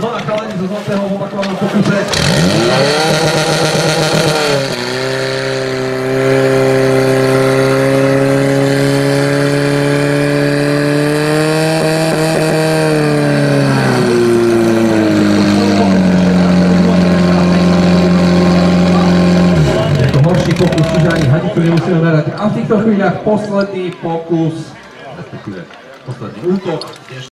No a chalani zo zlatého v opakovanom pokuse. Pokus, čiže ani hadiku nemusíme merať. A v týchto chvíľach posledný pokus, posledný útok.